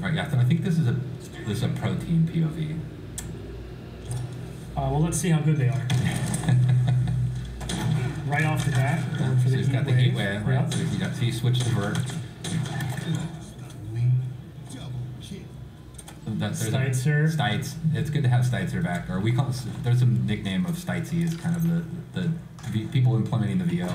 Right, yeah, so I think this is a this is a pro team POV. Uh, well, let's see how good they are. right off the bat, for so the he's got the wave. gateway, right? Yep. So he got so he switched to vert. So that, Steitzer. Steitz. It's good to have Steitzer back. Or we call there's a nickname of Steitzy is kind of the the v, people implementing the VO.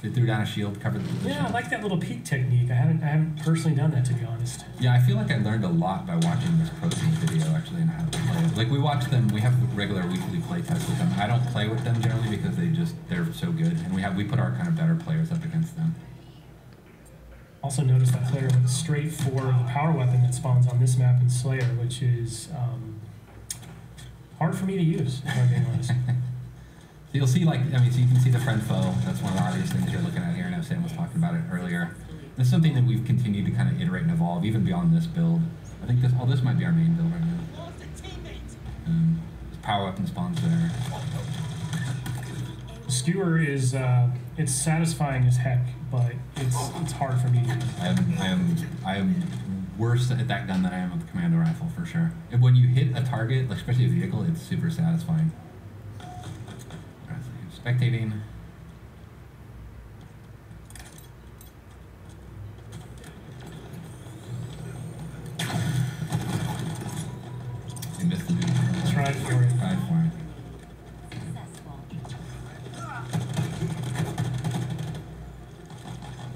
They threw down a shield, covered the position. Yeah, I like that little peek technique. I haven't, I haven't personally done that to be honest. Yeah, I feel like I learned a lot by watching this pro team video actually and how to play. it. Like we watch them, we have regular weekly play tests with them. I don't play with them generally because they just they're so good, and we have we put our kind of better players up against them. Also notice that player went straight for the power weapon that spawns on this map in Slayer, which is um, hard for me to use, if I'm being honest. So you'll see, like, I mean, so you can see the friend foe. That's one of the obvious things you're looking at here. I know Sam was talking about it earlier. This is something that we've continued to kind of iterate and evolve, even beyond this build. I think this, oh, this might be our main build right now. Um, power weapon spawns there. Skewer is uh, it's satisfying as heck, but it's it's hard for me to use. I am, I am, I am worse at that gun than I am with the commando rifle for sure. And when you hit a target, like especially a vehicle, it's super satisfying. Spectating. They missed the move. Tried for it. Tried for it.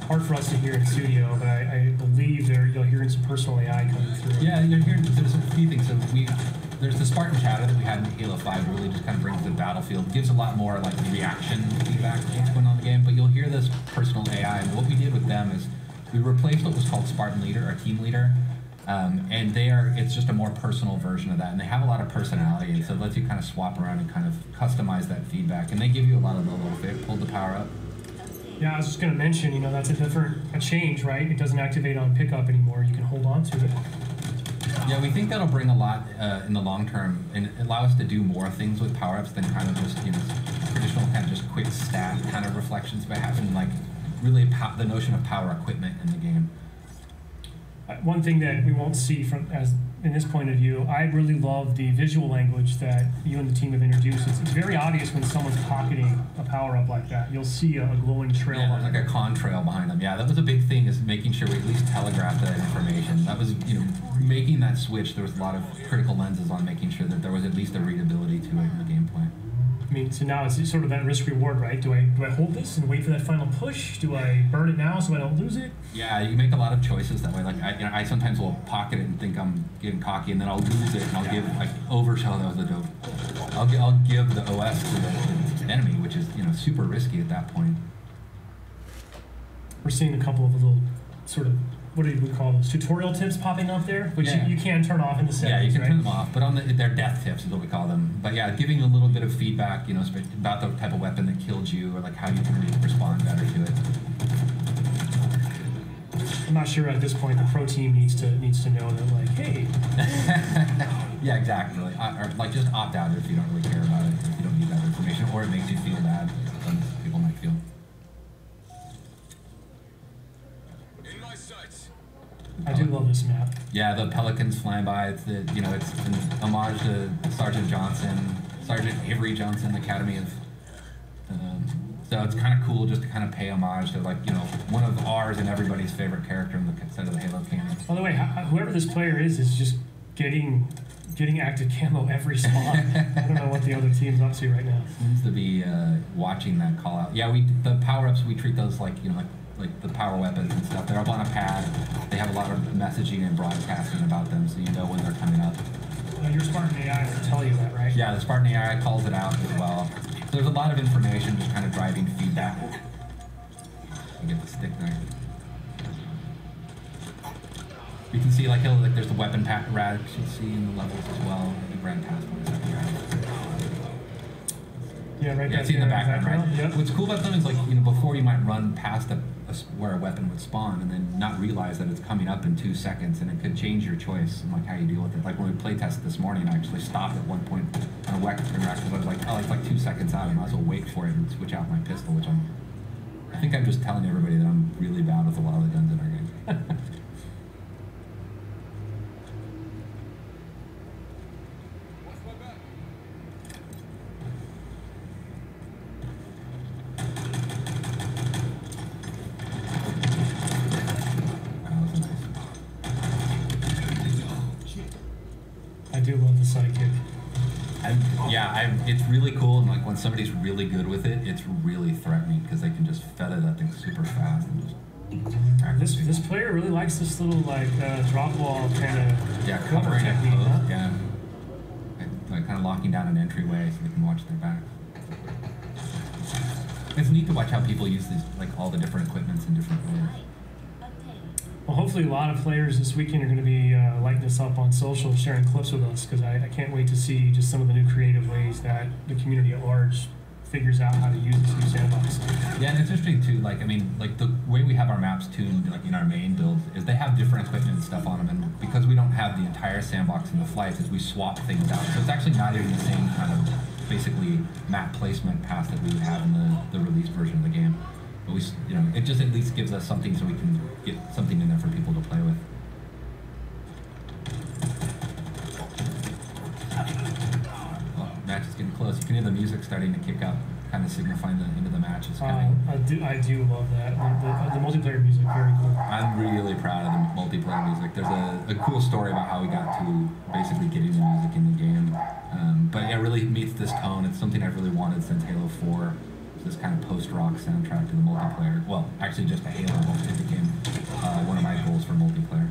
Hard for us to hear in studio, but I, I believe there you're hearing some personal AI coming through. Yeah, you're hearing there's a few things. So we there's the Spartan chatter that we had in Halo 5 really just kind of brings the battlefield, gives a lot more like reaction feedback to what's going on in the game. But you'll hear this personal AI. And what we did with them is we replaced what was called Spartan Leader, our team leader. Um, and they are it's just a more personal version of that and they have a lot of personality and so it lets you kind of swap around and kind of customize that feedback and they give you a lot of if they pulled the power up Yeah, I was just going to mention, you know, that's a different a change, right? It doesn't activate on pickup anymore. You can hold on to it. Yeah, we think that'll bring a lot uh, in the long term and allow us to do more things with power ups than kind of just you know traditional kind of just quick stat kind of reflections, but having like really the notion of power equipment in the game. One thing that we won't see from as in this point of view, I really love the visual language that you and the team have introduced. It's, it's very obvious when someone's pocketing a power up like that. You'll see a, glowing trail Yeah, like a contrail behind them. Yeah, that was a big thing is making sure we at least telegraph that information. That was you know making that switch. There was a lot of critical lenses on making sure that there was at least a readability to it in the gameplay. I mean, so now it's sort of that risk reward, right? Do I do I hold this and wait for that final push? Do I burn it now so I don't lose it? Yeah, you make a lot of choices that way. Like I, you know, I sometimes will pocket it and think I'm getting cocky, and then I'll lose it, and I'll give like overshell that was a dope. I'll, I'll give the OS to the, the enemy, which is you know super risky at that point. We're seeing a couple of little sort of what do we call those tutorial tips popping up there, which Yeah. you, you can turn off in the settings, yeah, you can right? turn them off, but on the they're death tips is what we call them. But yeah, giving a little bit of feedback, you know, about the type of weapon that killed you, or like how you can respond better to it. I'm not sure at this point the pro team needs to needs to know that like, hey, yeah, exactly. Like, or like just opt out if you don't really care about it, if you don't need that information, or it makes you feel bad. Some people might feel. In my sights. I do love this map. Yeah, the pelicans flying by. It's the you know it's an homage to Sergeant Johnson, Sergeant Avery Johnson, Academy of. Um, so it's kind of cool just to kind of pay homage to like you know one of ours and everybody's favorite character in the side of the Halo canon. By the way, whoever this player is is just getting getting active camo every spot. I don't know what the other team's up to right now. Seems to be uh, watching that call out. Yeah, we the power ups we treat those like you know like like the power weapons and stuff. They're up on a pad. They have a lot of messaging and broadcasting about them, so you know when they're coming up. Uh, your Spartan AI will tell you that, right? Yeah, the Spartan AI calls it out as well. So there's a lot of information just kind of driving feedback. You get the stick there. You can see like like there's the weapon pack racks you see in the levels as well. You ran past one? Yeah, right. Yeah, it's in the background, right? Yep. What's cool about them is like you know before you might run past a, a where a weapon would spawn and then not realize that it's coming up in two seconds and it could change your choice and like how you deal with it. Like when we play tested this morning, I actually stopped at one point on a weapon rack because I was like, oh, it's like two seconds out. I might as well wait for it and switch out my pistol, which I'm. I think I'm just telling everybody that I'm really bad with a lot of the guns in our game. do love the sidekick. I, yeah, I, it's really cool, and like when somebody's really good with it, it's really threatening because they can just feather that thing super fast and just. This this player really likes this little like uh, drop wall kind of yeah, covering it, technique. huh? yeah, like, like kind of locking down an entryway so they can watch their back. It's neat to watch how people use these, like all the different equipments in different ways. Well, hopefully, a lot of players this weekend are going to be uh, lighting us up on social, sharing clips with us, because I, I can't wait to see just some of the new creative ways that the community at large figures out how to use this new sandbox. Yeah, and it's interesting too. Like, I mean, like the way we have our maps tuned, like in our main build, is they have different equipment and stuff on them, and because we don't have the entire sandbox in the flights, is we swap things out. So it's actually not even the same kind of basically map placement path that we would have in the, the release version of the game. But we, you know, it just at least gives us something so we can get something in there for people to play with. Well, match is getting close. You can hear the music starting to kick up, kind of signifying the end of the match is coming. Uh, I do I do love that the, the, multiplayer music very cool. I'm really proud of the multiplayer music. There's a, a cool story about how we got to basically getting the music in the game. Um, but it really meets this tone. It's something I've really wanted since Halo 4 this kind of post-rock soundtrack to the multiplayer. Well, actually just a Halo multiplayer game. uh, one of my goals for multiplayer.